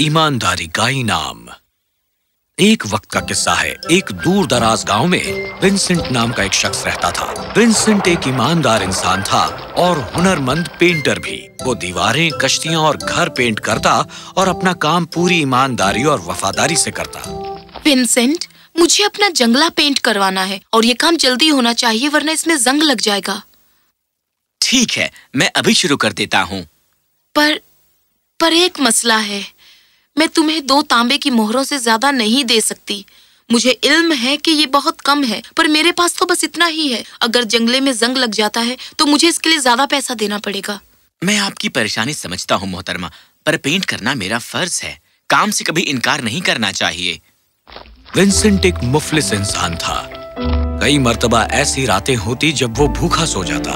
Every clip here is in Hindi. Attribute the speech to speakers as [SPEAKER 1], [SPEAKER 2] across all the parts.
[SPEAKER 1] ईमानदारी का इनाम। एक वक्त का किस्सा है एक दूर दराज गाँव में विंसेंट नाम का एक शख्स रहता था। विंसेंट एक ईमानदार इंसान था और हुनरमंद पेंटर भी। वो दीवारें कश्तियाँ और घर पेंट करता और अपना काम पूरी ईमानदारी और वफादारी से करता।
[SPEAKER 2] विंसेंट मुझे अपना जंगला पेंट करवाना है और ये काम जल्दी होना चाहिए वरना इसमें जंग लग जाएगा।
[SPEAKER 3] ठीक है मैं अभी शुरू कर देता हूँ।
[SPEAKER 2] पर पर एक मसला है। मैं तुम्हें दो तांबे की मोहरों से ज़्यादा नहीं दे सकती। मुझे इल्म है कि ये बहुत कम है पर मेरे पास तो बस इतना ही है। अगर जंगले में जंग लग जाता है तो मुझे इसके लिए ज़्यादा पैसा देना पड़ेगा।
[SPEAKER 3] मैं आपकी परेशानी समझता हूँ मोहतरमा पर पेंट करना मेरा फ़र्ज़ है। काम से कभी इनकार नहीं करना चाहिए।
[SPEAKER 1] विंसेंट एक मुफलिस इंसान था। कई मर्तबा ऐसी रातें होती जब वो भूखा सो जाता।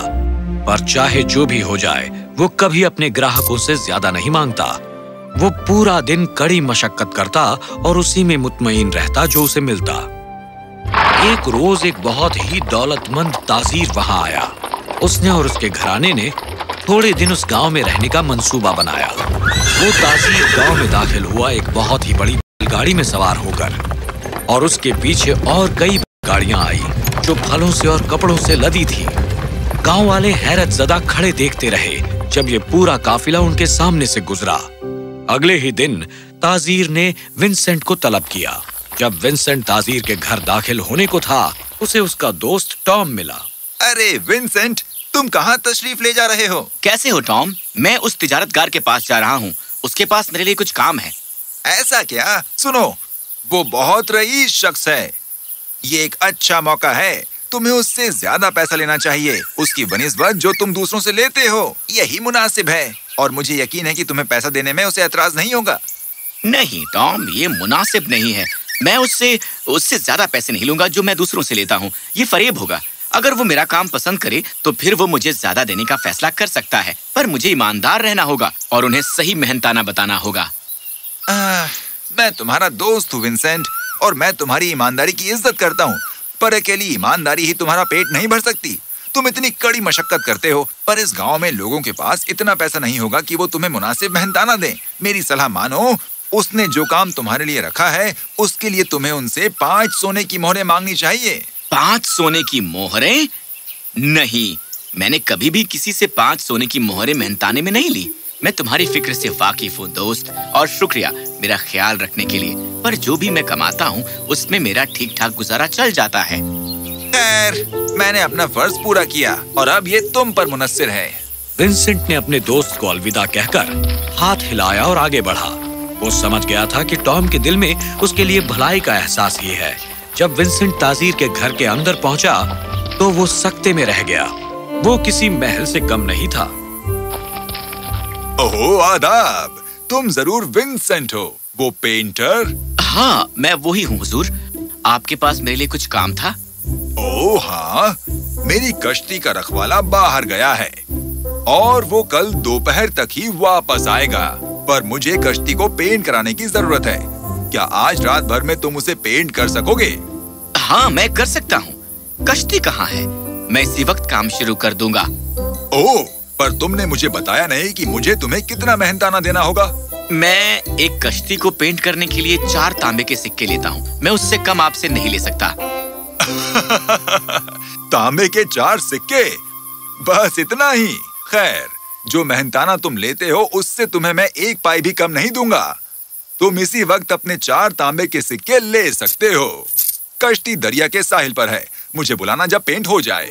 [SPEAKER 1] पर चाहे जो भी हो जाए वो कभी अपने ग्राहकों से ज़्यादा नहीं माँगता। वो पूरा दिन कड़ी मशक्कत करता और उसी में मुतमईन रहता जो उसे मिलता। एक रोज एक बहुत ही दौलतमंद ताजीर वहाँ आया। उसने और उसके घराने ने थोड़े दिन उस गाँव में रहने का मंसूबा बनाया। वो ताजीर गाँव में दाखिल हुआ एक बहुत ही बड़ी गाड़ी में सवार होकर और उसके पीछे और कई गाड़ियाँ आई, जो फलों से और कपड़ों से लदी थी। गाँव वाले हैरत खड़े देखते रहे जब ये पूरा काफिला उनके सामने से गुजरा। अगले ही दिन ताजीर ने विंसेंट को तलब किया। जब विंसेंट ताजीर के घर दाखिल होने को था उसे उसका दोस्त टॉम मिला।
[SPEAKER 4] अरे विंसेंट तुम कहाँ तशरीफ़ ले जा रहे हो?
[SPEAKER 3] कैसे हो टॉम? मैं उस तिजारतगार के पास जा रहा हूँ। उसके पास मेरे लिए कुछ काम है।
[SPEAKER 4] ऐसा क्या? सुनो वो बहुत रईस शख्स है। ये एक अच्छा मौका है। तुम्हें उससे ज़्यादा पैसा लेना चाहिए। उसकी बनिस्बत जो तुम दूसरों से लेते हो यही मुनासिब है। और मुझे यकीन है कि तुम्हें पैसा देने में उसे एतराज़ नहीं होगा।
[SPEAKER 3] नहीं टॉम ये मुनासिब नहीं है। मैं उससे उससे ज़्यादा पैसे नहीं लूँगा जो मैं दूसरों से लेता हूँ। ये फरेब होगा। अगर वो मेरा काम पसंद करे तो फिर वो मुझे ज़्यादा देने का फैसला कर सकता है। पर मुझे ईमानदार रहना होगा और उन्हें सही मेहनताना बताना होगा।
[SPEAKER 4] आ, मैं तुम्हारा दोस्त हूँ विंसेंट और मैं तुम्हारी ईमानदारी की इज़्ज़त करता हूँ। पर अकेली ईमानदारी ही तुम्हारा पेट नहीं भर सकती। तुम इतनी कड़ी मशक्कत करते हो पर इस गाँव में लोगों के पास इतना पैसा नहीं होगा कि वो तुम्हें मुनासिब मेहनताना दें। मेरी सलाह मानो उसने जो काम तुम्हारे लिए रखा है उसके लिए तुम्हें उनसे पाँच सोने की मोहरें मांगनी चाहिए।
[SPEAKER 3] पाँच सोने की मोहरें? नहीं मैंने कभी भी किसी से पाँच सोने की मोहरें मेहनताने में नहीं ली। मैं तुम्हारी फ़िक्र से वाकिफ हूँ दोस्त और शुक्रिया मेरा ख्याल रखने के लिए। पर जो भी मैं कमाता हूँ उसमें मेरा ठीक ठाक गुजारा चल जाता है।
[SPEAKER 4] खैर मैंने अपना फ़र्ज़ पूरा किया और अब ये तुम पर मुनसर है।
[SPEAKER 1] विंसेंट ने अपने दोस्त को अलविदा कहकर हाथ हिलाया और आगे बढ़ा। वो समझ गया था कि टॉम के दिल में उसके लिए भलाई का एहसास ही है। जब विंसेंट ताजीर के घर के अंदर पहुँचा तो वो सख्ते में रह गया। वो किसी महल से कम नहीं था।
[SPEAKER 4] ओहो आदाब! तुम ज़रूर विंसेंट हो। वो पेंटर
[SPEAKER 3] हाँ मैं वही हूँ हुजूर। आपके पास मेरे लिए कुछ काम था?
[SPEAKER 4] ओ हाँ मेरी कश्ती का रखवाला बाहर गया है और वो कल दोपहर तक ही वापस आएगा पर मुझे कश्ती को पेंट कराने की ज़रूरत है। क्या आज रात भर में तुम उसे पेंट कर सकोगे?
[SPEAKER 3] हाँ मैं कर सकता हूँ। कश्ती कहाँ है? मैं इसी वक्त काम शुरू कर दूँगा।
[SPEAKER 4] ओ पर तुमने मुझे बताया नहीं कि मुझे तुम्हें कितना मेहनताना देना होगा।
[SPEAKER 3] मैं एक कश्ती को पेंट करने के लिए चार तांबे के सिक्के लेता हूँ। मैं उससे कम आपसे नहीं ले सकता।
[SPEAKER 4] तांबे के चार सिक्के। बस इतना ही। खैर, जो मेहनताना तुम लेते हो, उससे तुम्हें मैं एक पाई भी कम नहीं दूँगा। तुम इसी वक्त अपने चार तांबे के सिक्के ले सकते हो। कश्ती दरिया के साहिल पर है। मुझे बुलाना जब पेंट हो जाए।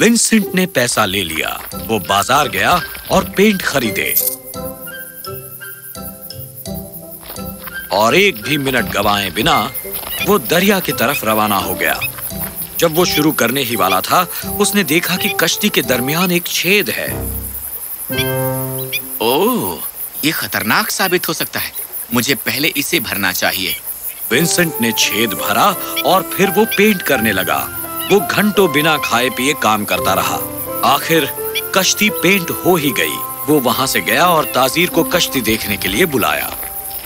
[SPEAKER 1] विंसेंट ने पैसा ले लिया। वो बाज़ार गया और पेंट खरीदे। और एक भी मिनट गवाए बिना, वो दरिया की तरफ़ रवाना हो गया। जब वो शुरू करने ही वाला था उसने देखा कि कश्ती के दरमियान एक छेद है।
[SPEAKER 3] ओह, ये खतरनाक साबित हो सकता है। मुझे पहले इसे भरना चाहिए।
[SPEAKER 1] विंसेंट ने छेद भरा और फिर वो पेंट करने लगा। वो घंटों बिना खाए पिए काम करता रहा। आखिर कश्ती पेंट हो ही गई। वो वहाँ से गया और ताजीर को कश्ती देखने के लिए बुलाया।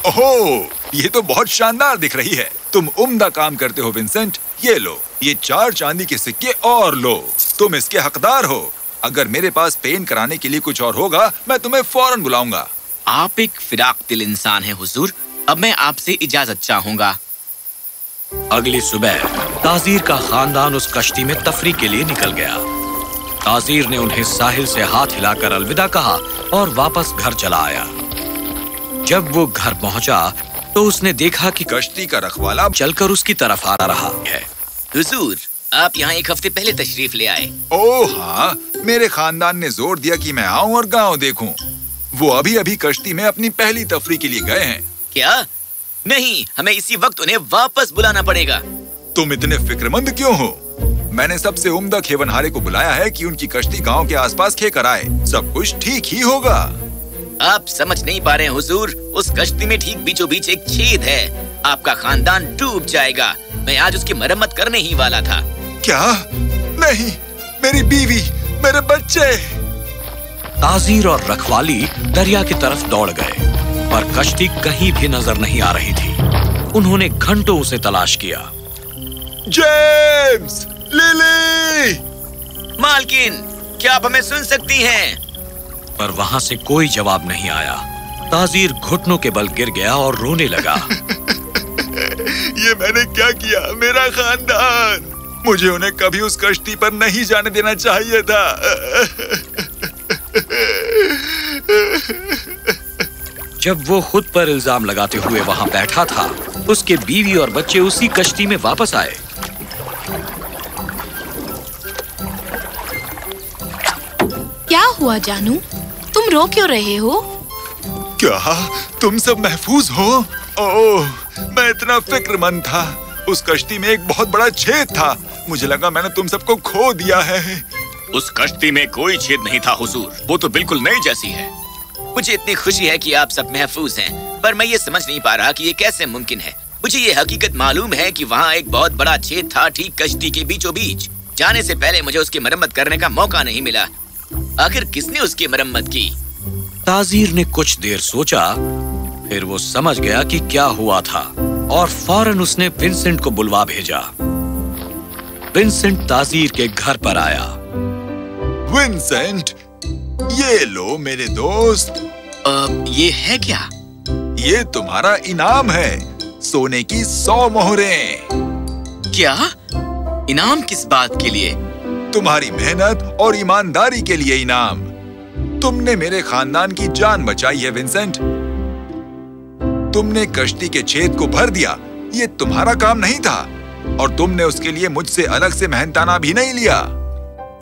[SPEAKER 4] ओहो ये तो बहुत शानदार दिख रही है। तुम उम्दा काम करते हो विंसेंट। ये लो ये चार चांदी के सिक्के और लो। तुम इसके हकदार हो। अगर मेरे पास पेंट कराने के लिए कुछ और होगा मैं तुम्हें फ़ौरन बुलाऊँगा।
[SPEAKER 3] आप एक फिराक दिल इंसान हैं हुजूर। अब मैं आपसे इजाज़त चाहूँगा।
[SPEAKER 1] अगली सुबह ताजीर का खानदान उस कश्ती में तफरी के लिए निकल गया। ताजीर ने उन्हें साहिल से हाथ हिलाकर अलविदा कहा और वापस घर चला आया। जब वो घर पहुँचा तो उसने देखा कि
[SPEAKER 4] कश्ती का रखवाला
[SPEAKER 1] चलकर उसकी तरफ़ आ रहा है।
[SPEAKER 3] हुजूर आप यहाँ एक हफ़्ते पहले तशरीफ़ ले आए।
[SPEAKER 4] ओ हाँ मेरे खानदान ने ज़ोर दिया कि मैं आऊँ और गाँव देखूँ। वो अभी अभी कश्ती में अपनी पहली तफरी के लिए गए हैं।
[SPEAKER 3] क्या? नहीं हमें इसी वक्त उन्हें वापस बुलाना पड़ेगा।
[SPEAKER 4] तुम इतने फिक्रमंद क्यों हो? मैंने सबसे उम्दा खेवनहारे को बुलाया है कि उनकी कश्ती गाँव के आसपास खे कर आए। सब कुछ ठीक ही होगा।
[SPEAKER 3] आप समझ नहीं पा रहे हैं हुजूर। उस कश्ती में ठीक बीचों बीच एक छेद है। आपका खानदान डूब जाएगा। मैं आज उसकी मरम्मत करने ही वाला था।
[SPEAKER 4] क्या? नहीं मेरी बीवी मेरे बच्चे।
[SPEAKER 1] ताजीर और रखवाली दरिया की तरफ़ दौड़ गए पर कश्ती कहीं भी नज़र नहीं आ रही थी। उन्होंने घंटों उसे तलाश किया।
[SPEAKER 4] James Lily!
[SPEAKER 3] मालकिन क्या आप हमें सुन सकती हैं?
[SPEAKER 1] पर वहाँ से कोई जवाब नहीं आया। ताजीर घुटनों के बल गिर गया और रोने लगा।
[SPEAKER 4] ये मैंने क्या किया? मेरा खानदान। मुझे उन्हें कभी उस कश्ती पर नहीं जाने देना चाहिए था।
[SPEAKER 1] जब वो खुद पर इल्ज़ाम लगाते हुए वहाँ बैठा था उसके बीवी और बच्चे उसी कश्ती में वापस आए।
[SPEAKER 2] क्या हुआ जानू? तुम रो क्यों रहे हो?
[SPEAKER 4] क्या? तुम सब महफूज हो? ओह मैं इतना फिक्रमंद था। उस कश्ती में एक बहुत बड़ा छेद था। मुझे लगा मैंने तुम सबको खो दिया है।
[SPEAKER 3] उस कश्ती में कोई छेद नहीं था हुजूर। वो तो बिल्कुल नई जैसी है। मुझे इतनी खुशी है कि आप सब महफूज हैं पर मैं ये समझ नहीं पा रहा कि ये कैसे मुमकिन है। मुझे ये हकीकत मालूम है कि वहाँ एक बहुत बड़ा छेद था ठीक कश्ती के बीचों बीच जाने से पहले मुझे उसकी मरम्मत करने का मौका नहीं मिला। आखिर किसने उसकी मरम्मत की?
[SPEAKER 1] ताजीर ने कुछ देर सोचा फिर वो समझ गया कि क्या हुआ था और फ़ौरन उसने विंसेंट को बुलवा भेजा। विंसेंट ताजीर के घर पर आया।
[SPEAKER 4] विंसेंट ये लो मेरे दोस्त।
[SPEAKER 3] आ, ये है क्या?
[SPEAKER 4] ये तुम्हारा इनाम है सोने की सौ मोहरें।
[SPEAKER 3] क्या? इनाम किस बात के लिए?
[SPEAKER 4] तुम्हारी मेहनत और ईमानदारी के लिए इनाम। तुमने मेरे खानदान की जान बचाई है विंसेंट। तुमने कश्ती के छेद को भर दिया ये तुम्हारा काम नहीं था और तुमने उसके लिए मुझसे अलग से मेहनताना भी नहीं लिया।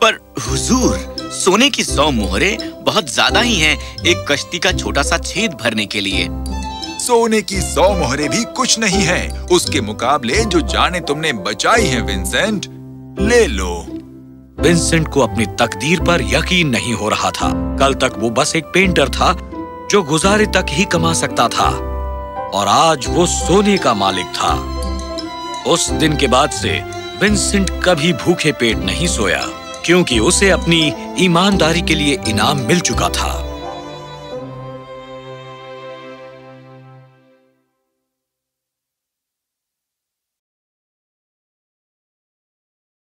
[SPEAKER 3] पर हुजूर सोने की सौ मोहरे बहुत ज़्यादा ही हैं एक कश्ती का छोटा सा छेद भरने के लिए।
[SPEAKER 4] सोने की सौ मोहरे भी कुछ नहीं है उसके मुकाबले जो जाने तुमने बचाई है विंसेंट ले लो।
[SPEAKER 1] विंसेंट को अपनी तकदीर पर यकीन नहीं हो रहा था। कल तक वो बस एक पेंटर था, जो गुजारे तक ही कमा सकता था। और आज वो सोने का मालिक था। उस दिन के बाद से विंसेंट कभी भूखे पेट नहीं सोया, क्योंकि उसे अपनी ईमानदारी के लिए इनाम मिल चुका था।